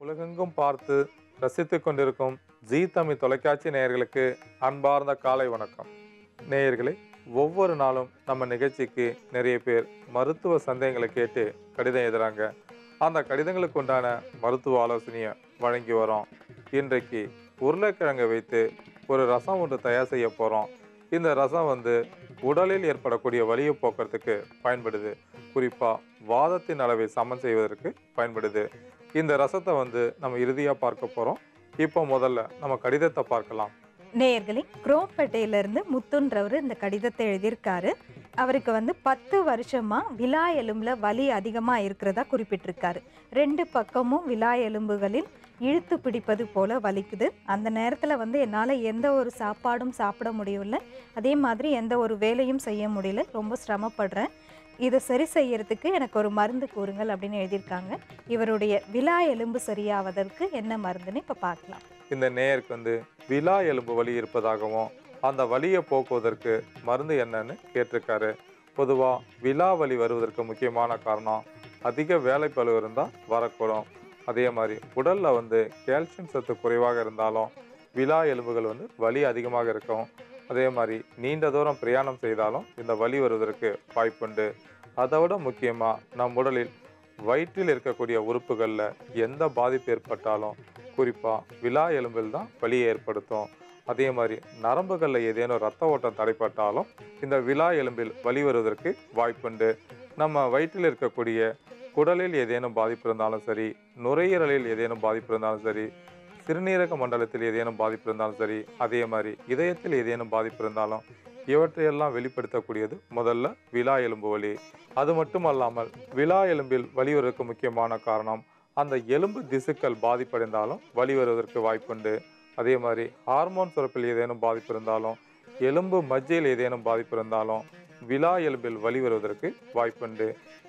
உலகெங்கும் பார்த்து ரசித்துக் கொண்டிருக்கும் ஜீ தமிழ் தொலைக்காட்சி நேயர்களுக்கு அன்பார்ந்த காலை வணக்கம். நேயர்களே ஒவ்வொரு நாளும் நம்ம நிகழ்ச்சிக்கு நிறைய பேர் மருத்துவ சந்தேகங்களை கேட்டு கடிதம் எழுதுறாங்க. அந்த கடிதங்களுக்கு உண்டான மருத்துவ ஆலோசனையை வழங்கி வரோம். இன்றைக்கு உருளைக்கிழங்கை வைத்து ஒரு ரசம் ஒன்று தயார் செய்ய போகிறோம் இந்த ரசம் வந்து உடலில் ஏற்படக்கூடிய வலியை போக்குறதுக்கு பயன்படுது. குறிப்பாக வாதத்தின் அளவை சமன் செய்வதற்கு பயன்படுது. இந்த ரசத்தை வந்து நம்ம இறுதியாக பார்க்க போகிறோம் இப்போ முதல்ல நம்ம கடிதத்தை பார்க்கலாம். நேயர்களே குரோம்பேட்டையிலேருந்து முத்துன்றவர் இந்த கடிதத்தை எழுதியிருக்காரு. அவருக்கு வந்து பத்து வருஷமா விலா எலும்புல வலி அதிகமாக இருக்கிறதா குறிப்பிட்டிருக்காரு. ரெண்டு பக்கமும் விலா எலும்புகளில் இழுத்து பிடிப்பது போல வலிக்குது. அந்த நேரத்தில் வந்து என்னால் எந்த ஒரு சாப்பாடும் சாப்பிட முடியல. அதே மாதிரி எந்த ஒரு வேலையும் செய்ய முடியல. ரொம்ப சிரமப்படுறேன். இதை சரி செய்யறதுக்கு எனக்கு ஒரு மருந்து கூறுங்கள் அப்படின்னு எழுதியிருக்காங்க. இவருடைய விலா எலும்பு சரியாவதற்கு என்ன மருந்துன்னு இப்போ பார்க்கலாம். இந்த நேயருக்கு வந்து விலா எலும்பு வலி இருப்பதாகவும் அந்த வலியை போக்குவதற்கு மருந்து என்னன்னு கேட்டிருக்காரு. பொதுவாக விலா வலி வருவதற்கு முக்கியமான காரணம் அதிக வேலைப்பளு இருந்தால் வரக்கூடும். அதே மாதிரி உடலில் வந்து கால்சியம் சத்து குறைவாக இருந்தாலும் விலா எலும்புகள் வந்து வலி அதிகமாக இருக்கும். அதே மாதிரி நீண்ட தூரம் பிரயாணம் செய்தாலும் இந்த வலி வருவதற்கு வாய்ப்புண்டு. அதை விட முக்கியமாக நம் உடலில் வயிற்றில் இருக்கக்கூடிய உறுப்புகளில் எந்த பாதிப்பு ஏற்பட்டாலும் குறிப்பாக விலா எலும்பில் தான் வலியை ஏற்படுத்தும். அதே மாதிரி நரம்புகளில் ஏதேனும் ரத்த ஓட்டம் தடைப்பட்டாலும் இந்த விலா எலும்பில் வலி வருவதற்கு வாய்ப்புண்டு. நம்ம வயிற்றில் இருக்கக்கூடிய குடலில் ஏதேனும் பாதிப்பு இருந்தாலும் சரி நுரையீரலில் ஏதேனும் பாதிப்பு இருந்தாலும் சரி சிறுநீரக மண்டலத்தில் ஏதேனும் பாதிப்பு இருந்தாலும் சரி அதே மாதிரி இதயத்தில் ஏதேனும் பாதிப்பு இருந்தாலும் இவற்றையெல்லாம் வெளிப்படுத்தக்கூடியது முதல்ல விழா எலும்பு வலி. அது மட்டும் அல்லாமல் விலா எலும்பில் வலி வருவதற்கு முக்கியமான காரணம் அந்த எலும்பு திசுக்கள் பாதிப்படைந்தாலும் வலி வருவதற்கு வாய்ப்புண்டு. அதே மாதிரி ஹார்மோன் சுரப்பில் ஏதேனும் பாதிப்பு இருந்தாலும் எலும்பு மஜ்ஜையில் ஏதேனும் பாதிப்பு இருந்தாலும் விலா எலும்பில் வலி வருவதற்கு வாய்ப்புண்டு.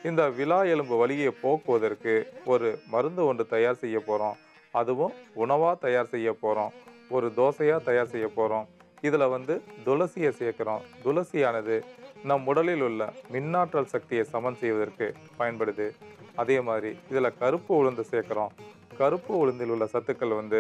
இந்த விலா எலும்பு வலியை போக்குவதற்கு ஒரு மருந்து ஒன்று தயார் செய்ய போகிறோம் அதுவும் உணவாக தயார் செய்ய போகிறோம் ஒரு தோசையாக தயார் செய்ய போகிறோம் இதில் வந்து துளசியை சேர்க்குறோம். துளசியானது நம் உடலில் உள்ள மின்னாற்றல் சக்தியை சமன் செய்வதற்கு பயன்படுது. அதே மாதிரி இதில் கருப்பு உளுந்து சேர்க்குறோம். கருப்பு உளுந்தில் உள்ள சத்துக்கள் வந்து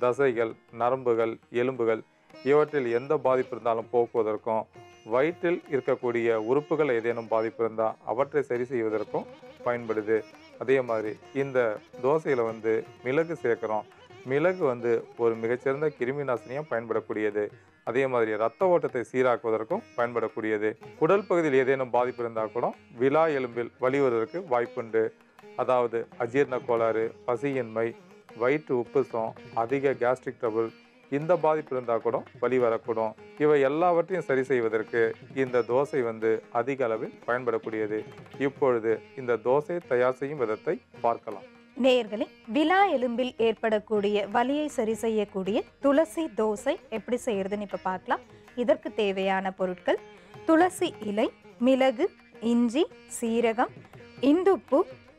தசைகள் நரம்புகள் எலும்புகள் இவற்றில் எந்த பாதிப்பு இருந்தாலும் போக்குவதற்கும் வயிற்றில் இருக்கக்கூடிய உறுப்புகள் ஏதேனும் பாதிப்பு இருந்தால் அவற்றை சரி செய்வதற்கும் பயன்படுது. அதே மாதிரி இந்த தோசையில் வந்து மிளகு சேர்க்குறோம். மிளகு வந்து ஒரு மிகச்சிறந்த கிருமி நாசினியாக பயன்படக்கூடியது. அதே மாதிரி ரத்த ஓட்டத்தை சீராக்குவதற்கும் பயன்படக்கூடியது. குடல் பகுதியில் ஏதேனும் பாதிப்பு இருந்தால் கூட விலா எலும்பில் வலி வருவதற்கு வாய்ப்புண்டு. அதாவது அஜீரண கோளாறு பசியின்மை வயிற்று உப்புசம் அதிக கேஸ்ட்ரிக் ட்ரபுள் இந்த பாதிப்பு இருந்தால் கூட வலி வரக்கூடும் இவை எல்லாவற்றையும் சரி செய்வதற்கு இந்த தோசை வந்து அதிக அளவில் பயன்படக்கூடியது. இப்பொழுது இந்த தோசை தயார் செய்யும் விதத்தை பார்க்கலாம். நேயர்களே விலா எலும்பில் ஏற்படக்கூடிய வலியை சரி செய்யக்கூடிய துளசி தோசை எப்படி செய்யறதுன்னு இப்போ பார்க்கலாம். இதற்கு தேவையான பொருட்கள் துளசி இலை மிளகு இஞ்சி சீரகம் இந்துப்பு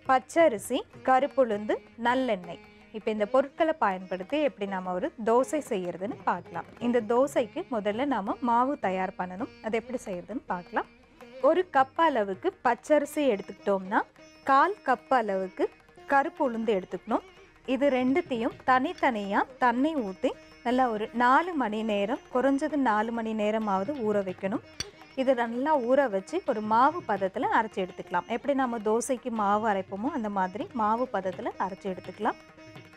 பச்சரிசி கருப்புளுந்து நல்லெண்ணெய். இப்போ இந்த பொருட்களை பயன்படுத்தி எப்படி நாம ஒரு தோசை செய்கிறதுன்னு பார்க்கலாம். இந்த தோசைக்கு முதல்ல நாம் மாவு தயார் பண்ணணும். அது எப்படி செய்கிறதுன்னு பார்க்கலாம். ஒரு கப் அளவுக்கு பச்சரிசி எடுத்துக்கிட்டோம்னா கால் கப் அளவுக்கு கருப்பு உளுந்து எடுத்துக்கணும். இது ரெண்டுத்தையும் தனித்தனியாக தண்ணி ஊற்றி நல்லா ஒரு நாலு மணி நேரம் குறைஞ்சது நாலு மணி நேரமாவது ஊற வைக்கணும். இதை நல்லா ஊற வச்சு ஒரு மாவு பதத்தில் அரைச்சி எடுத்துக்கலாம். எப்படி நம்ம தோசைக்கு மாவு அரைப்போமோ அந்த மாதிரி மாவு பதத்தில் அரைச்சி எடுத்துக்கலாம்.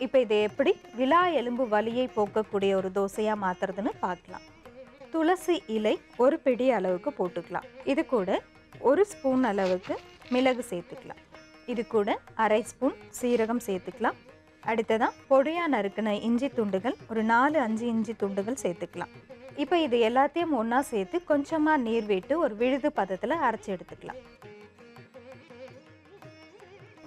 இப்போ இதை எப்படி விலா எலும்பு வலியை போக்கக்கூடிய ஒரு தோசையாக மாற்றுறதுன்னு பார்க்கலாம். துளசி இலை ஒரு பிடி அளவுக்கு போட்டுக்கலாம். இது கூட ஒரு ஸ்பூன் அளவுக்கு மிளகு சேர்த்துக்கலாம். இது கூட அரை ஸ்பூன் சீரகம் சேர்த்துக்கலாம். அடுத்ததான் பொடியாக நறுக்கின இஞ்சி துண்டுகள் ஒரு நாலு அஞ்சு இஞ்சி துண்டுகள் சேர்த்துக்கலாம். இப்போ இது எல்லாத்தையும் ஒன்றா சேர்த்து கொஞ்சமாக நீர் விட்டு ஒரு விழுது பதத்தில் அரைச்சி எடுத்துக்கலாம்.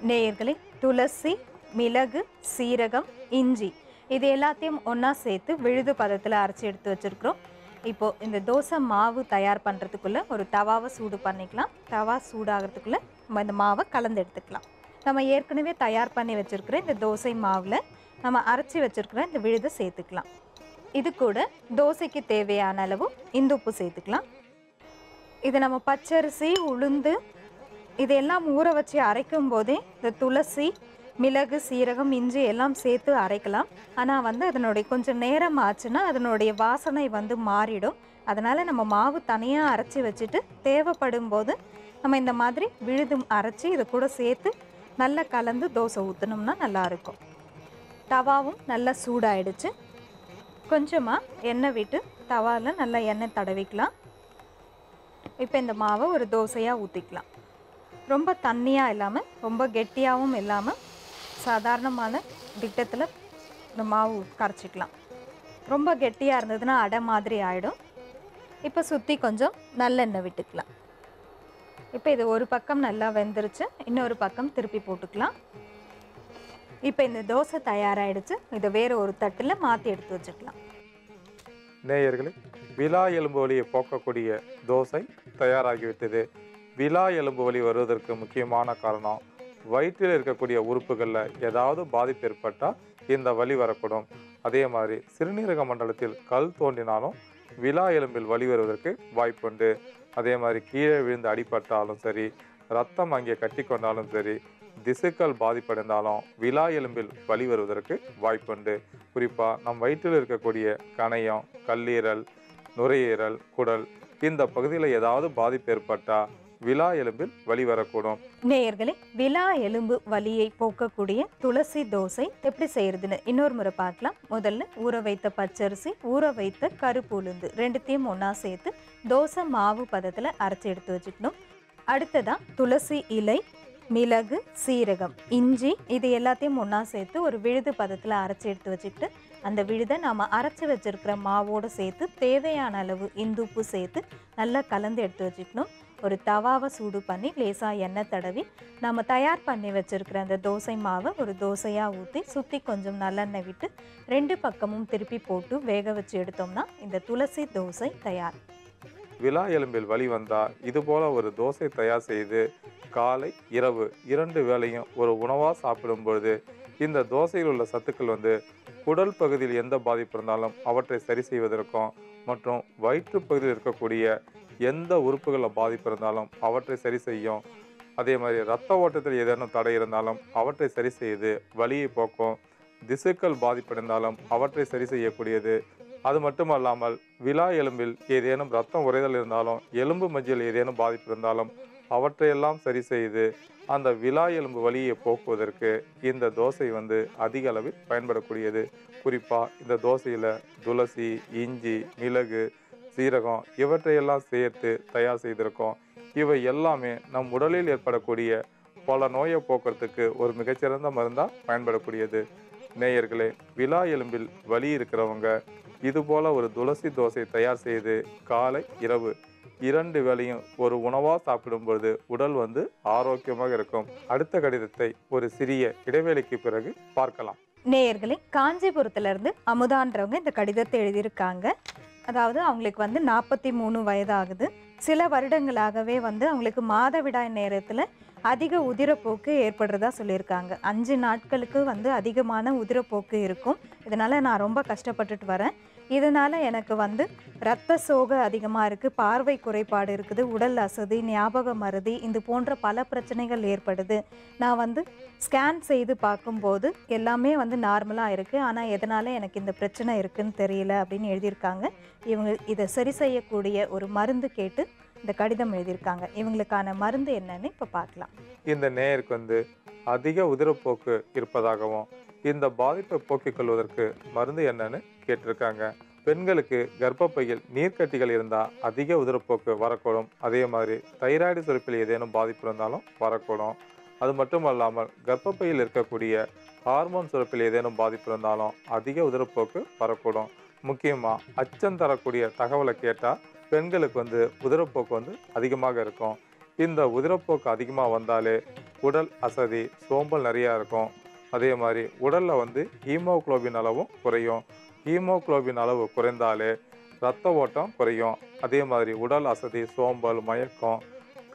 நேயர்களே துளசி மிளகு சீரகம் இஞ்சி இது எல்லாத்தையும் ஒன்றா சேர்த்து விழுது பதத்தில் அரைச்சி எடுத்து வச்சுருக்குறோம். இப்போது இந்த தோசை மாவு தயார் பண்ணுறதுக்குள்ளே ஒரு தவாவை சூடு பண்ணிக்கலாம். தவா சூடாகிறதுக்குள்ளே நம்ம இந்த மாவை கலந்து எடுத்துக்கலாம். நம்ம ஏற்கனவே தயார் பண்ணி வச்சுருக்கிற இந்த தோசை மாவில் நம்ம அரைச்சி வச்சுருக்கிற இந்த விழுதை சேர்த்துக்கலாம். இது கூட தோசைக்கு தேவையான அளவு இந்துப்பு சேர்த்துக்கலாம். இது நம்ம பச்சரிசி உளுந்து இதெல்லாம் ஊற வச்சு அரைக்கும் போதே இந்த துளசி மிளகு சீரகம் இஞ்சி எல்லாம் சேர்த்து அரைக்கலாம். ஆனால் வந்து அதனுடைய கொஞ்சம் நேரம் ஆச்சுன்னா அதனுடைய வாசனை வந்து மாறிடும். அதனால் நம்ம மாவு தனியாக அரைச்சி வச்சுட்டு தேவைப்படும் போது நம்ம இந்த மாதிரி விழுதும் அரைச்சி இதை கூட சேர்த்து நல்லா கலந்து தோசை ஊற்றினோம்னா நல்லாயிருக்கும் தவாவும் நல்லா சூடாயிடுச்சு. கொஞ்சமாக எண்ணெய் விட்டு தவாவில் நல்லா எண்ணெய் தடவிக்கலாம். இப்போ இந்த மாவை ஒரு தோசையாக ஊற்றிக்கலாம் ரொம்ப தண்ணியாக இல்லாமல் ரொம்ப கெட்டியாகவும் இல்லாமல் சாதாரணமான திட்டத்தில் இந்த மாவு கரைச்சிக்கலாம். ரொம்ப கெட்டியாக இருந்ததுன்னா அடை மாதிரி ஆகிடும் இப்போ சுற்றி கொஞ்சம் நல்லெண்ணெய் விட்டுக்கலாம். இப்போ இது ஒரு பக்கம் நல்லா வெந்துருச்சு இன்னொரு பக்கம் திருப்பி போட்டுக்கலாம். இப்போ இந்த தோசை தயாராகிடுச்சு இதை வேறு ஒரு தட்டில் மாற்றி எடுத்து வச்சுக்கலாம். நேயர்களே விலா எலும்பு வலியை போக்கக்கூடிய தோசை தயாராகிவிட்டது விலா எலும்பு வலி வருவதற்கு முக்கியமான காரணம் வயிற்றில் இருக்கக்கூடிய உறுப்புகளில் ஏதாவது பாதிப்பு ஏற்பட்டால் இந்த வலி வரக்கூடும். அதே மாதிரி சிறுநீரக மண்டலத்தில் கல் தோண்டினாலும் விழா எலும்பில் வலி வருவதற்கு வாய்ப்புண்டு. அதே மாதிரி கீழே விழுந்து அடிபட்டாலும் சரி ரத்தம் அங்கே கட்டி கொண்டாலும் சரி திசுக்கள் பாதிப்படைந்தாலும் விழா எலும்பில் வலி வருவதற்கு வாய்ப்புண்டு. குறிப்பாக நம் வயிற்றில் இருக்கக்கூடிய கணையம் கல்லீரல் நுரையீரல் குடல் இந்த பகுதியில் ஏதாவது பாதிப்பு ஏற்பட்டால் விலா எலும்பில் வலி வரக்கூடும். நேயர்களே விழா எலும்பு வலியை போக்கக்கூடிய துளசி தோசை எப்படி செய்யறதுன்னு இன்னொரு முறை பார்க்கலாம். முதல்ல ஊற வைத்த பச்சரிசி ஊற வைத்த கருப்பு உளுந்து ரெண்டுத்தையும் ஒன்றா சேர்த்து தோசை மாவு பதத்தில் அரைச்சி எடுத்து வச்சுக்கணும். அடுத்ததா துளசி இலை மிளகு சீரகம் இஞ்சி இது எல்லாத்தையும் ஒன்றா சேர்த்து ஒரு விழுது பதத்தில் அரைச்சி எடுத்து வச்சுக்கிட்டு அந்த விழுதை நாம் அரைச்சி வச்சிருக்கிற மாவோடு சேர்த்து தேவையான அளவு இந்துப்பு சேர்த்து நல்லா கலந்து எடுத்து வச்சுக்கணும். ஒரு தவாவை சூடு பண்ணி லேசாக எண்ணெய் தடவி நம்ம தயார் பண்ணி வச்சுருக்கிற அந்த தோசை மாவை ஒரு தோசையாக ஊற்றி சுற்றி கொஞ்சம் நல்லெண்ணெய் விட்டு ரெண்டு பக்கமும் திருப்பி போட்டு வேக வச்சு எடுத்தோம்னா இந்த துளசி தோசை தயார். விழா எலும்பில் வழி வந்தால் இதுபோல் ஒரு தோசை தயார் செய்து காலை இரவு இரண்டு வேளையும் ஒரு உணவாக சாப்பிடும் பொழுது இந்த தோசையில் உள்ள சத்துக்கள் வந்து குடல் பகுதியில் எந்த பாதிப்பு இருந்தாலும் அவற்றை சரி செய்வதற்கும் மற்றும் வயிற்று பகுதியில் இருக்கக்கூடிய எந்த உறுப்புகளில் பாதிப்பு இருந்தாலும் அவற்றை சரி செய்யும். அதே மாதிரி ரத்த ஓட்டத்தில் ஏதேனும் தடை இருந்தாலும் அவற்றை சரி செய்து வலியை போக்கும். திசுக்கள் பாதிப்படைந்தாலும் அவற்றை சரி செய்யக்கூடியது. அது மட்டுமல்லாமல் விலா எலும்பில் ஏதேனும் ரத்தம் உறைதல் இருந்தாலும் எலும்பு மஜ்ஜில் ஏதேனும் பாதிப்பு இருந்தாலும் அவற்றையெல்லாம் சரி செய்து அந்த விலா எலும்பு வலியை போக்குவதற்கு இந்த தோசை வந்து அதிக அளவில் பயன்படக்கூடியது. குறிப்பாக இந்த தோசையில் துளசி இஞ்சி மிளகு சீரகம் இவற்றையெல்லாம் சேர்த்து தயார் செய்திருக்கோம். இவை எல்லாமே நம் உடலில் ஏற்படக்கூடிய பல நோயை போக்குறதுக்கு ஒரு மிகச்சிறந்த மருந்தாக பயன்படக்கூடியது. நேயர்களே விழா எலும்பில் வலி இருக்கிறவங்க இது போல ஒரு துளசி தோசை தயார் செய்து காலை இரவு இரண்டு வேளையும் ஒரு உணவாக சாப்பிடும் பொழுது உடல் வந்து ஆரோக்கியமாக இருக்கும். அடுத்த கடிதத்தை ஒரு சிறிய இடைவேளைக்கு பிறகு பார்க்கலாம். நேயர்களே காஞ்சிபுரத்துல இருந்து அமுதான்றவங்க இந்த கடிதத்தை எழுதியிருக்காங்க. அதாவது அவங்களுக்கு வந்து நாற்பத்தி மூணு வயதாகுது. சில வருடங்களாகவே வந்து அவங்களுக்கு மாதவிடாய் நேரத்தில் அதிக உதிரப்போக்கு ஏற்படுறதா சொல்லியிருக்காங்க. அஞ்சு நாட்களுக்கு வந்து அதிகமான உதிரப்போக்கு இருக்கும். இதனால் நான் ரொம்ப கஷ்டப்பட்டுட்டு வரேன். இதனால் எனக்கு வந்து இரத்த சோகை அதிகமாக இருக்குது பார்வை குறைபாடு இருக்குது உடல் அசதி ஞாபக மறதி இது போன்ற பல பிரச்சனைகள் ஏற்படுது. நான் வந்து ஸ்கேன் செய்து பார்க்கும்போது எல்லாமே வந்து நார்மலாக இருக்குது ஆனால் எதனால் எனக்கு இந்த பிரச்சனை இருக்குதுன்னு தெரியல அப்படின்னு எழுதியிருக்காங்க. இவங்க இதை சரி செய்யக்கூடிய ஒரு மருந்து கேட்டு இந்த கடிதம் எழுதியிருக்காங்க. இவங்களுக்கான மருந்து என்னன்னு இப்போ பார்க்கலாம். இந்த நேயருக்கு வந்து அதிக உதிரப்போக்கு இருப்பதாகவும் இந்த பாதிப்பை போக்கிக் கொள்வதற்கு மருந்து என்னன்னு கேட்டிருக்காங்க. பெண்களுக்கு கர்ப்பப்பையில் நீர்க்கட்டிகள் இருந்தால் அதிக உதிரப்போக்கு வரக்கூடும். அதே மாதிரி தைராய்டு சுரப்பில் ஏதேனும் பாதிப்பு இருந்தாலும் வரக்கூடும். அது மட்டும் அல்லாமல் கர்ப்பப்பையில் இருக்கக்கூடிய ஹார்மோன் சுரப்பில் ஏதேனும் பாதிப்பு இருந்தாலும் அதிக உதிரப்போக்கு வரக்கூடும். முக்கியமாக அச்சம் தரக்கூடிய தகவலை கேட்டால் பெண்களுக்கு வந்து உதிரப்போக்கு வந்து அதிகமாக இருக்கும். இந்த உதிரப்போக்கு அதிகமாக வந்தாலே உடல் அசதி சோம்பல் நிறையா இருக்கும். அதே மாதிரி உடலில் வந்து ஹீமோகுளோபின் அளவும் குறையும். ஹீமோகுளோபின் அளவு குறைந்தாலே ரத்த ஓட்டம் குறையும். அதே மாதிரி உடல் அசதி சோம்பல் மயக்கம்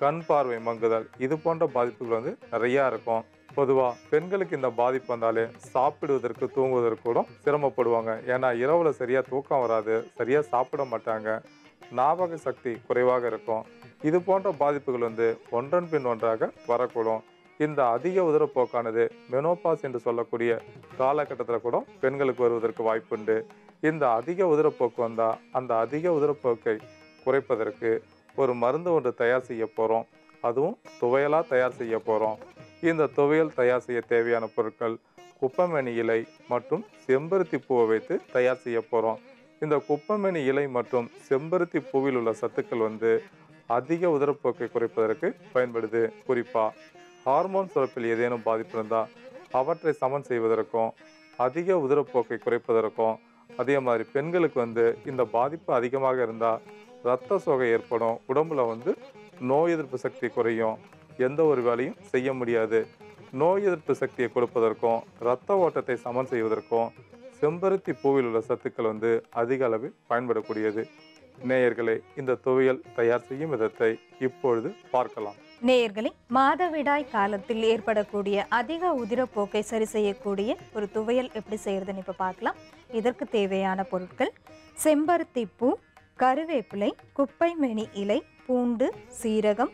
கண் பார்வை மங்குதல் இது போன்ற பாதிப்புகள் வந்து நிறையா இருக்கும். பொதுவாக பெண்களுக்கு இந்த பாதிப்பு வந்தாலே சாப்பிடுவதற்கு தூங்குவதற்கு கூட சிரமப்படுவாங்க. ஏன்னா இரவில் சரியாக தூக்கம் வராது சரியாக சாப்பிட மாட்டாங்க. ஞாபக சக்தி குறைவாக இருக்கும். இது போன்ற பாதிப்புகள் வந்து ஒன்றன் பின் ஒன்றாக வரக்கூடும். இந்த அதிக உதிரப்போக்கானது மெனோபாஸ் என்று சொல்லக்கூடிய காலகட்டத்தில் கூட பெண்களுக்கு வருவதற்கு வாய்ப்புண்டு. இந்த அதிக உதிரப்போக்கு வந்தால் அந்த அதிக உதிரப்போக்கை குறைப்பதற்கு ஒரு மருந்து ஒன்று தயார் செய்ய போகிறோம் அதுவும் துவையலாக தயார் செய்ய போகிறோம் இந்த துவையல் தயார் செய்ய தேவையான பொருட்கள் குப்பமணி இலை மற்றும் செம்பருத்தி பூவை வைத்து தயார் செய்ய போகிறோம் இந்த குப்பமணி இலை மற்றும் செம்பருத்தி பூவில் உள்ள சத்துக்கள் வந்து அதிக உதரப்போக்கை குறைப்பதற்கு பயன்படுது. குறிப்பாக ஹார்மோன் சுரப்பில் ஏதேனும் பாதிப்பு இருந்தால் அவற்றை சமன் செய்வதற்கும் அதிக உதரப்போக்கை குறைப்பதற்கும் அதே மாதிரி பெண்களுக்கு வந்து இந்த பாதிப்பு அதிகமாக இருந்தால் இரத்த சோகை ஏற்படும் உடம்புல வந்து நோய் எதிர்ப்பு சக்தி குறையும் எந்த ஒரு வேலையும் செய்ய முடியாது. நோய் எதிர்ப்பு சக்தியை கொடுப்பதற்கும் இரத்த ஓட்டத்தை சமன் செய்வதற்கும் செம்பருத்தி பூவில் உள்ள சத்துக்கள் வந்து அதிக அளவில் பயன்படக்கூடியது. நேயர்களே இந்த துவையல் தயார் செய்யும் விதத்தை இப்பொழுது பார்க்கலாம். நேயர்களே மாதவிடாய் காலத்தில் ஏற்படக்கூடிய அதிக உதிரப்போக்கை சரி செய்யக்கூடிய ஒரு துவையல் எப்படி செய்யறதுன்னு இப்போ பார்க்கலாம். இதற்கு தேவையான பொருட்கள் செம்பருத்தி பூ கருவேப்பிலை குப்பைமேனி இலை பூண்டு சீரகம்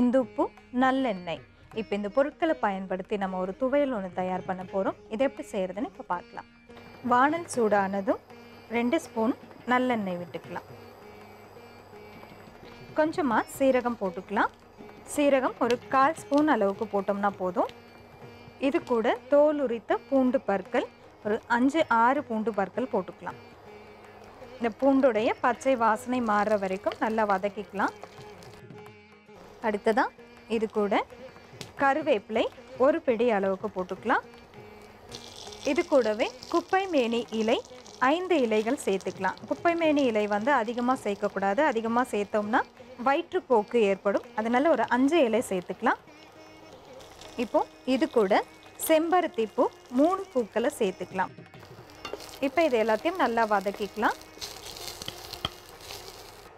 இந்துப்பு நல்லெண்ணெய். இப்போ இந்த பொருட்களை பயன்படுத்தி நம்ம ஒரு துவையல் ஒன்று தயார் பண்ண போகிறோம் இதை எப்படி செய்கிறதுன்னு இப்போ பார்க்கலாம். வானல் சூடானதும் ரெண்டு ஸ்பூன் நல்லெண்ணெய் விட்டுக்கலாம். கொஞ்சமாக சீரகம் போட்டுக்கலாம். சீரகம் ஒரு கால் ஸ்பூன் அளவுக்கு போட்டோம்னா போதும். இது கூட தோல் உரித்த பூண்டு பற்கள் ஒரு அஞ்சு ஆறு பூண்டு பற்கள் போட்டுக்கலாம். இந்த பூண்டுடைய பச்சை வாசனை மாறுற வரைக்கும் நல்லா வதக்கிக்கலாம். அடுத்ததாக இது கூட கருவேப்பிலை ஒரு பிடி அளவுக்கு போட்டுக்கலாம். இது கூடவே குப்பை மேனி இலை ஐந்து இலைகள் சேர்த்துக்கலாம். குப்பை மேனி இலை வந்து அதிகமாக சேர்க்கக்கூடாது. அதிகமாக சேர்த்தோம்னா வயிற்றுப்போக்கு ஏற்படும். அதனால ஒரு அஞ்சு இலை சேர்த்துக்கலாம். இப்போ இது கூட செம்பருத்தி பூ மூணு பூக்களை சேர்த்துக்கலாம். இப்போ இது எல்லாத்தையும் நல்லா வதக்கிக்கலாம்.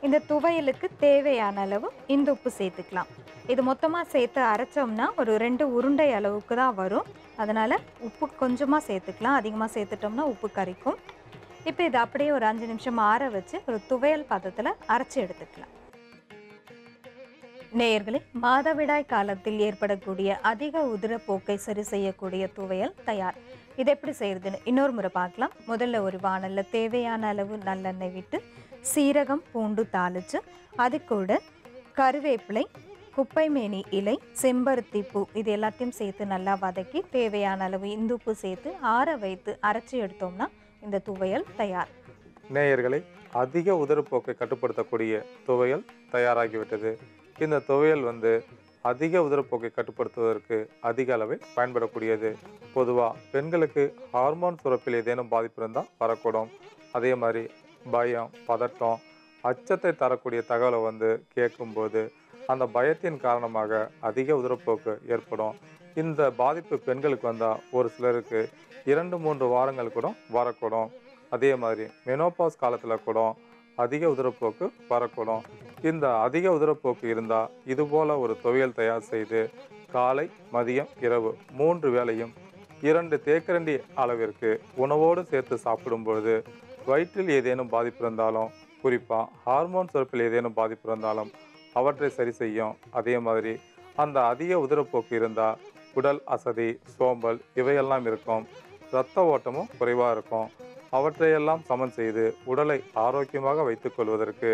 இந்த துவையலுக்கு தேவையான அளவு இந்த உப்பு சேர்த்துக்கலாம். இது மொத்தமாக சேர்த்து அரைச்சோம்னா ஒரு ரெண்டு உருண்டை அளவுக்கு தான் வரும். அதனால் உப்பு கொஞ்சமாக சேர்த்துக்கலாம். அதிகமாக சேர்த்துட்டோம்னா உப்பு கரிக்கும். இப்போ இது அப்படியே ஒரு அஞ்சு நிமிஷம் ஆற வச்சு ஒரு துவையல் பதத்தில் அரைச்சி எடுத்துக்கலாம். நேயர்களே மாதவிடாய் காலத்தில் ஏற்படக்கூடிய அதிக உதிரப்போக்கை சரி செய்யக்கூடிய துவையல் தயார். இது எப்படி செய்யறதுன்னு இன்னொரு முறை பார்க்கலாம். முதல்ல ஒரு வானல்ல தேவையான அளவு நல்லெண்ணெய் விட்டு சீரகம் பூண்டு தாளிச்சு அது கூட கருவேப்பிலை குப்பைமேனி இலை செம்பருத்தி பூ இது எல்லாத்தையும் சேர்த்து நல்லா வதக்கி தேவையான அளவு இந்துப்பு சேர்த்து ஆற வைத்து அரைச்சி எடுத்தோம்னா இந்த துவையல் தயார். நேயர்களை அதிக உதரப்போக்கை கட்டுப்படுத்தக்கூடிய துவையல் தயாராகிவிட்டது. இந்த துவையல் வந்து அதிக உதரப்போக்கை கட்டுப்படுத்துவதற்கு அதிக அளவில் பயன்படக்கூடியது. பொதுவாக பெண்களுக்கு ஹார்மோன் சுரப்பில் ஏதேனும் பாதிப்பு இருந்தால் வரக்கூடும். அதே மாதிரி பயம் பதட்டம் அச்சத்தை தரக்கூடிய தகவலை வந்து கேட்கும்போது அந்த பயத்தின் காரணமாக அதிக உதரப்போக்கு ஏற்படும். இந்த பாதிப்பு பெண்களுக்கு வந்தால் ஒரு சிலருக்கு இரண்டு மூன்று வாரங்கள் கூட வரக்கூடும். அதே மாதிரி மெனோபாஸ் காலத்தில் கூட அதிக உதரப்போக்கு வரக்கூடும். இந்த அதிக உதரப்போக்கு இருந்தால் இதுபோல் ஒரு துவையல் தயார் செய்து காலை மதியம் இரவு மூன்று வேளையும் இரண்டு தேக்கரண்டி அளவிற்கு உணவோடு சேர்த்து சாப்பிடும் பொழுது வயிற்றில் ஏதேனும் பாதிப்பு இருந்தாலும் குறிப்பாக ஹார்மோன் சுரப்பில் ஏதேனும் பாதிப்பு இருந்தாலும் அவற்றை சரி செய்யும். அதே மாதிரி அந்த அதிக உதிரப்போக்கு இருந்தால் உடல் அசதி சோம்பல் இவையெல்லாம் இருக்கும். இரத்த ஓட்டமும் குறைவாக இருக்கும். அவற்றையெல்லாம் சமன் செய்து உடலை ஆரோக்கியமாக வைத்துக்கொள்வதற்கு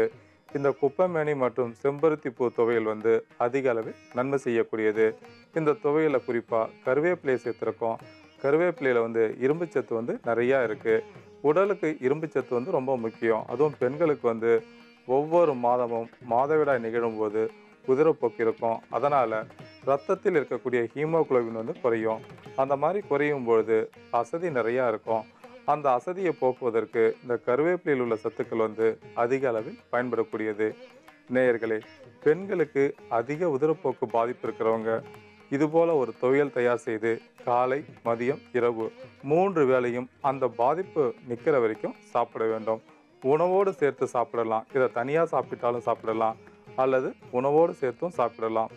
இந்த குப்பைமேனி மற்றும் செம்பருத்தி பூ துவையல் வந்து அதிக அளவில் நன்மை செய்யக்கூடியது. இந்த துவையில் குறிப்பாக கருவேப்பிலையை சேர்த்துருக்கோம். கருவேப்பிலையில் வந்து இரும்புச்சத்து வந்து நிறையா இருக்குது உடலுக்கு இரும்புச்சத்து வந்து ரொம்ப முக்கியம். அதுவும் பெண்களுக்கு வந்து ஒவ்வொரு மாதமும் மாதவிடாய் நிகழும்போது உதிரப்போக்கு இருக்கும். அதனால் ரத்தத்தில் இருக்கக்கூடிய ஹீமோகுளோபின் வந்து குறையும். அந்த மாதிரி குறையும் பொழுது அசதி நிறையா இருக்கும். அந்த அசதியை போக்குவதற்கு இந்த கருவேப்பிலையில் உள்ள சத்துக்கள் வந்து அதிக அளவில் பயன்படக்கூடியது. நேயர்களே பெண்களுக்கு அதிக உதிரப்போக்கு பாதிப்பு இருக்கிறவங்க இதுபோல ஒரு துவையல் தயார் செய்து காலை மதியம் இரவு மூன்று வேளையும் அந்த பாதிப்பு நிற்கிற வரைக்கும் சாப்பிட வேண்டும். உணவோடு சேர்த்து சாப்பிடலாம். இதை தனியாக சாப்பிட்டாலும் சாப்பிடலாம். அல்லது உணவோடு சேர்த்தும் சாப்பிடலாம்.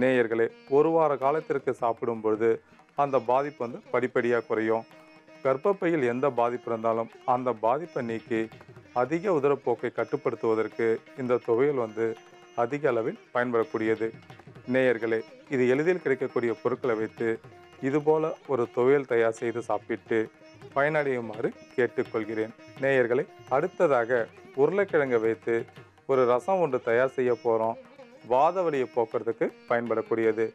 நேயர்களே ஒரு வார காலத்திற்கு சாப்பிடும் பொழுது அந்த பாதிப்பு வந்து படிப்படியாக குறையும். கர்ப்பப்பையில் எந்த பாதிப்பு இருந்தாலும் அந்த பாதிப்பை நீக்கி அதிக உதரப்போக்கை கட்டுப்படுத்துவதற்கு இந்த துவையல் வந்து அதிக அளவில் பயன்படக்கூடியது. நேயர்களே இது எளிதில் கிடைக்கக்கூடிய பொருட்களை வைத்து இதுபோல ஒரு துவையல் தயார் செய்து சாப்பிட்டு பயனடையுமாறு கேட்டுக்கொள்கிறேன். நேயர்களை அடுத்ததாக உருளைக்கிழங்கை வைத்து ஒரு ரசம் ஒன்று தயார் செய்ய போகிறோம் வாத வழியை போக்குறதுக்கு பயன்படக்கூடியது.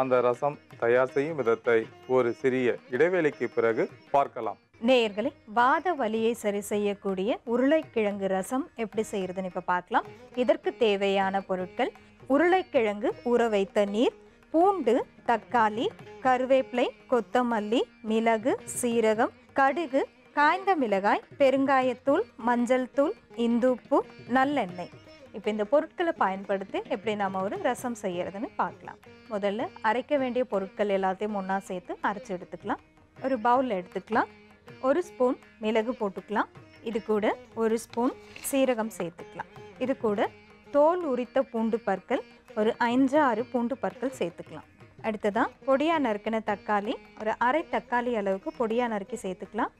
அந்த ரசம் தயார் செய்யும் விதத்தை ஒரு சிறிய இடைவேளைக்கு பிறகு பார்க்கலாம். நேயர்களே வாத வலியை சரி செய்யக்கூடிய உருளைக்கிழங்கு ரசம் எப்படி செய்யறதுன்னு இப்ப பார்க்கலாம். இதற்கு தேவையான பொருட்கள் உருளைக்கிழங்கு ஊற வைத்த நீர் பூண்டு தக்காளி கருவேப்பிலை கொத்தமல்லி மிளகு சீரகம் கடுகு காய்ந்த மிளகாய் பெருங்காயத்தூள் மஞ்சள் தூள் இந்துப்பு நல்லெண்ணெய். இப்போ இந்த பொருட்களை பயன்படுத்தி எப்படி நம்ம ஒரு ரசம் செய்யறதுன்னு பார்க்கலாம். முதல்ல அரைக்க வேண்டிய பொருட்கள் எல்லாத்தையும் ஒன்றா சேர்த்து அரைச்சி எடுத்துக்கலாம். ஒரு பவுல் எடுத்துக்கலாம். ஒரு ஸ்பூன் மிளகு போட்டுக்கலாம். இது கூட ஒரு ஸ்பூன் சீரகம் சேர்த்துக்கலாம். இது கூட தோல் உரித்த பூண்டு பற்கள் ஒரு அஞ்சு ஆறு பூண்டு பற்கள் சேர்த்துக்கலாம். அடுத்ததான் பொடியாக நறுக்கின தக்காளி ஒரு அரை தக்காளி அளவுக்கு பொடியா நறுக்கி சேர்த்துக்கலாம்.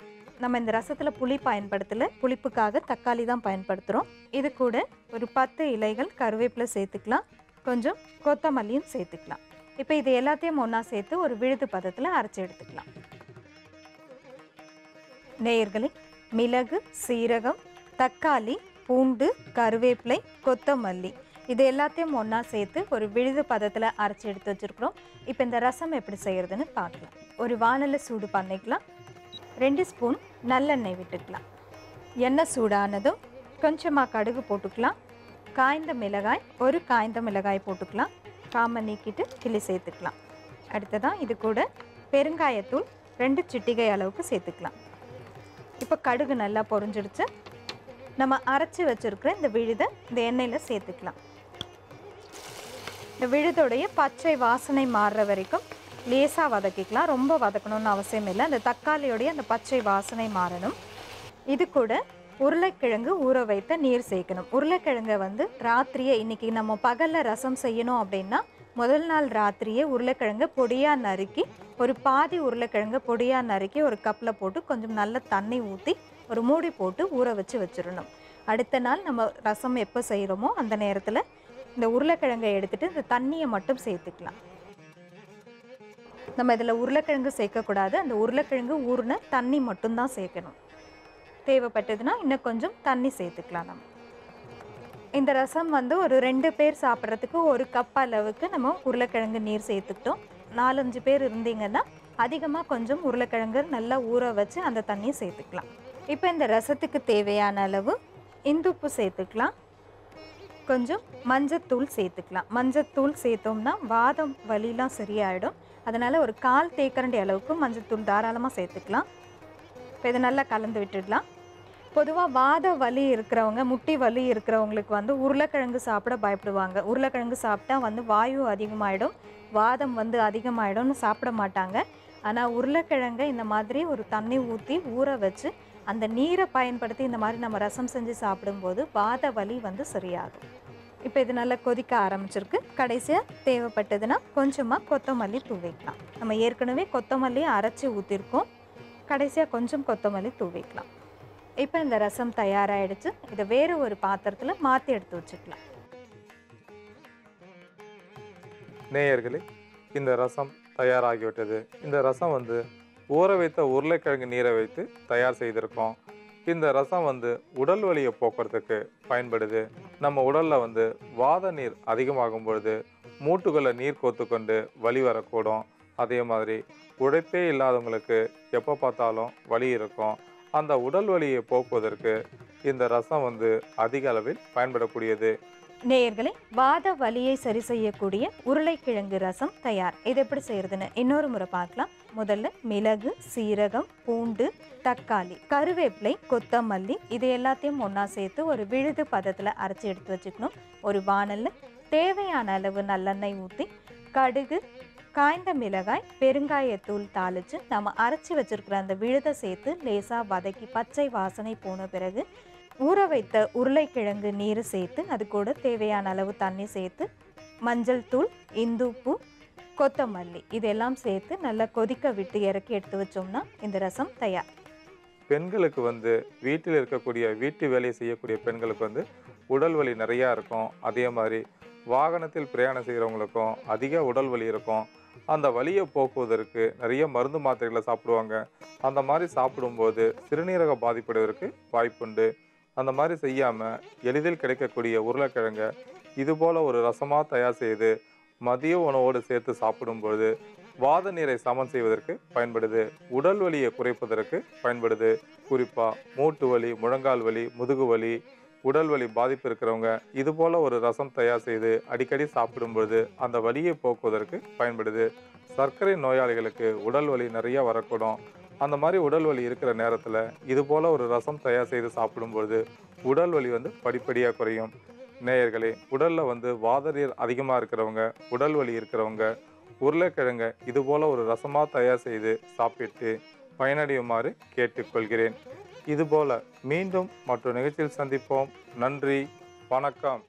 நம்ம இந்த ரசத்தில் புளி பயன்படுத்தல புளிப்புக்காக தக்காளி தான் பயன்படுத்துகிறோம் இது கூட ஒரு பத்து இலைகள் கருவேப்பிலை சேர்த்துக்கலாம். கொஞ்சம் கொத்தமல்லியும் சேர்த்துக்கலாம். இப்போ இது எல்லாத்தையும் ஒன்றா சேர்த்து ஒரு விழுது பதத்தில் அரைச்சி எடுத்துக்கலாம். நேயர்களே மிளகு சீரகம் தக்காளி பூண்டு கருவேப்பிலை கொத்தமல்லி இது எல்லாத்தையும் ஒன்றா சேர்த்து ஒரு விழுது பதத்தில் அரைச்சி எடுத்து வச்சுருக்குறோம். இப்போ இந்த ரசம் எப்படி செய்கிறதுன்னு பார்க்கலாம். ஒரு வானலை சூடு பண்ணிக்கலாம். ரெண்டு ஸ்பூன் நல்லெண்ணெய் விட்டுக்கலாம். எண்ணெய் சூடானதும் கொஞ்சமாக கடுகு போட்டுக்கலாம். காய்ந்த மிளகாய் ஒரு காய்ந்த மிளகாய் போட்டுக்கலாம். காமை நீக்கிட்டு கிளி சேர்த்துக்கலாம். அடுத்ததான் இது கூட பெருங்காயத்தூள் ரெண்டு சிட்டிகை அளவுக்கு சேர்த்துக்கலாம். இப்போ கடுகு நல்லா பொறிஞ்சிடுச்சு நம்ம அரைச்சி வச்சிருக்கிற இந்த விழுதை இந்த எண்ணெயில் சேர்த்துக்கலாம். இந்த விழுதோடைய பச்சை வாசனை மாறுற வரைக்கும் லேசாக வதக்கிக்கலாம். ரொம்ப வதக்கணும்னு அவசியம் இல்லை. அந்த தக்காளியோடைய அந்த பச்சை வாசனை மாறணும். இது கூட உருளைக்கிழங்கு ஊற வைத்த நீர் சேர்க்கணும். உருளைக்கிழங்கை வந்து ராத்திரியே இன்றைக்கி நம்ம பகலில் ரசம் செய்யணும் அப்படின்னா முதல் நாள் ராத்திரியே உருளைக்கிழங்கு பொடியாக நறுக்கி ஒரு பாதி உருளைக்கிழங்கு பொடியாக நறுக்கி ஒரு கப்பில் போட்டு கொஞ்சம் நல்ல தண்ணி ஊற்றி ஒரு மூடி போட்டு ஊற வச்சு வச்சிடணும். அடுத்த நாள் நம்ம ரசம் எப்போ செய்கிறோமோ அந்த நேரத்தில் இந்த உருளைக்கிழங்கை எடுத்துகிட்டு இந்த தண்ணியை மட்டும் சேர்த்துக்கலாம். நம்ம இதில் உருளைக்கிழங்கு சேர்க்கக்கூடாது. அந்த உருளைக்கிழங்கு ஊறின தண்ணி மட்டும்தான் சேர்க்கணும். தேவைப்பட்டதுன்னா இன்னும் கொஞ்சம் தண்ணி சேர்த்துக்கலாம் நம்ம. இந்த ரசம் வந்து ஒரு ரெண்டு பேர் சாப்பிட்றதுக்கு ஒரு கப் அளவுக்கு நம்ம உருளைக்கிழங்கு நீர் சேர்த்துக்கிட்டோம். நாலஞ்சு பேர் இருந்தீங்கன்னா அதிகமாக கொஞ்சம் உருளைக்கிழங்கு நல்லா ஊற வச்சு அந்த தண்ணியை சேர்த்துக்கலாம். இப்போ இந்த ரசத்துக்கு தேவையான அளவு இந்துப்பு சேர்த்துக்கலாம். கொஞ்சம் மஞ்சத்தூள் சேர்த்துக்கலாம். மஞ்சத்தூள் சேர்த்தோம்னா வாதம் வலிலாம் சரியாயிடும். அதனால் ஒரு கால் தேக்கரண்டி அளவுக்கு மஞ்சத்தூள் தாராளமாக சேர்த்துக்கலாம். இப்போ இதை நல்லா கலந்து விட்டுடலாம். பொதுவாக வாத வலி இருக்கிறவங்க முட்டி வலி இருக்கிறவங்களுக்கு வந்து உருளைக்கிழங்கு சாப்பிட பயப்படுவாங்க. உருளைக்கிழங்கு சாப்பிட்டா வந்து வாயு அதிகமாகிடும் வாதம் வந்து அதிகமாகிடும்னு சாப்பிட மாட்டாங்க. ஆனால் உருளைக்கிழங்கை இந்த மாதிரி ஒரு தண்ணி ஊற்றி ஊற வச்சு அந்த நீரை பயன்படுத்தி இந்த மாதிரி நம்ம ரசம் செஞ்சு சாப்பிடும்போது வாத வலி வந்து சரியாகும். இப்போ இது நல்லா கொதிக்க ஆரம்பிச்சிருக்கு. கடைசியாக தேவைப்பட்டதுன்னா கொஞ்சமாக கொத்தமல்லி தூவிக்கலாம் நம்ம ஏற்கனவே கொத்தமல்லி அரைச்சி ஊற்றிருக்கோம் கடைசியாக கொஞ்சம் கொத்தமல்லி தூவிக்கலாம் இப்போ இந்த ரசம் தயாராகிடுச்சு இதை வேறு ஒரு பாத்திரத்தில் மாற்றி எடுத்து வச்சுக்கலாம். நேயர்களே இந்த ரசம் தயாராகிவிட்டது. இந்த ரசம் வந்து ஊற வைத்த உருளைக்கிழங்கு நீரை வைத்து தயார் செய்திருக்கோம். இந்த ரசம் வந்து உடல் வலியை போக்குறதுக்கு பயன்படுது. நம்ம உடலில் வந்து வாத நீர் அதிகமாகும் பொழுது மூட்டுகளை நீர் கோத்துக்கொண்டு வலி வரக்கூடும். அதே மாதிரி உழைப்பே இல்லாதவங்களுக்கு எப்போ பார்த்தாலும் வலி இருக்கும். அந்த உடல் வலியை போக்குவதற்கு இந்த ரசம் வந்து அதிக அளவில் பயன்படக்கூடியது. நேயர்களே வாத வலியை சரி செய்யக்கூடிய உருளைக்கிழங்கு ரசம் தயார். இது எப்படி செய்யறதுன்னு இன்னொரு முறை பார்க்கலாம். முதல்ல மிளகு சீரகம் பூண்டு தக்காளி கருவேப்பிலை கொத்தமல்லி இது எல்லாத்தையும் ஒன்றா சேர்த்து ஒரு விழுது பதத்தில் அரைச்சி எடுத்து வச்சுக்கணும். ஒரு வானலில் தேவையான அளவு நல்லெண்ணெய் ஊற்றி கடுகு காய்ந்த மிளகாய் பெருங்காயத்தூள் தாளித்து நம்ம அரைச்சி வச்சிருக்கிற அந்த விழுதை சேர்த்து லேசாக வதக்கி பச்சை வாசனை போன பிறகு ஊற வைத்த உருளைக்கிழங்கு நீர் சேர்த்து அது கூட தேவையான அளவு தண்ணி சேர்த்து மஞ்சள் தூள் இந்துப்பு கொத்தமல்லி இதெல்லாம் சேர்த்து நல்லா கொதிக்க விட்டு இறக்கி எடுத்து வச்சோம்னா இந்த ரசம் தயார். பெண்களுக்கு வந்து வீட்டில் இருக்கக்கூடிய வீட்டு வேலையை செய்யக்கூடிய பெண்களுக்கு வந்து உடல் வலி நிறையா இருக்கும். அதே மாதிரி வாகனத்தில் பிரயாணம் செய்கிறவங்களுக்கும் அதிக உடல் வலி இருக்கும். அந்த வலியை போக்குவதற்கு நிறைய மருந்து மாத்திரைகளை சாப்பிடுவாங்க. அந்த மாதிரி சாப்பிடும்போது சிறுநீரக பாதிப்படைவதற்கு வாய்ப்புண்டு. அந்த மாதிரி செய்யாமல் எளிதில் கிடைக்கக்கூடிய உருளைக்கிழங்கை இதுபோல் ஒரு ரசமாக தயார் செய்து மதிய உணவோடு சேர்த்து சாப்பிடும்பொழுது வாத நீரை சமன் செய்வதற்கு பயன்படுது. உடல் வலியை குறைப்பதற்கு பயன்படுது. குறிப்பாக மூட்டு வலி முழங்கால் வலி முதுகு வலி உடல் வலி பாதிப்பு இருக்கிறவங்க இதுபோல் ஒரு ரசம் தயார் செய்து அடிக்கடி சாப்பிடும்பொழுது அந்த வலியை போக்குவதற்கு பயன்படுது. சர்க்கரை நோயாளிகளுக்கு உடல் வலி நிறைய வரக்கூடும். அந்த மாதிரி உடல் வலி இருக்கிற நேரத்தில் இது போல் ஒரு ரசம் தயார் செய்து சாப்பிடும்பொழுது உடல் வலி வந்து படிப்படியாக குறையும். நேயர்களே உடலில் வந்து வாதரியர் அதிகமாக இருக்கிறவங்க உடல் வலி இருக்கிறவங்க உருளைக்கிழங்க இது போல் ஒரு ரசமாக தயார் செய்து சாப்பிட்டு பயனடையுமாறு கேட்டுக்கொள்கிறேன். இதுபோல் மீண்டும் மற்றும் நிகழ்ச்சியில் சந்திப்போம். நன்றி வணக்கம்.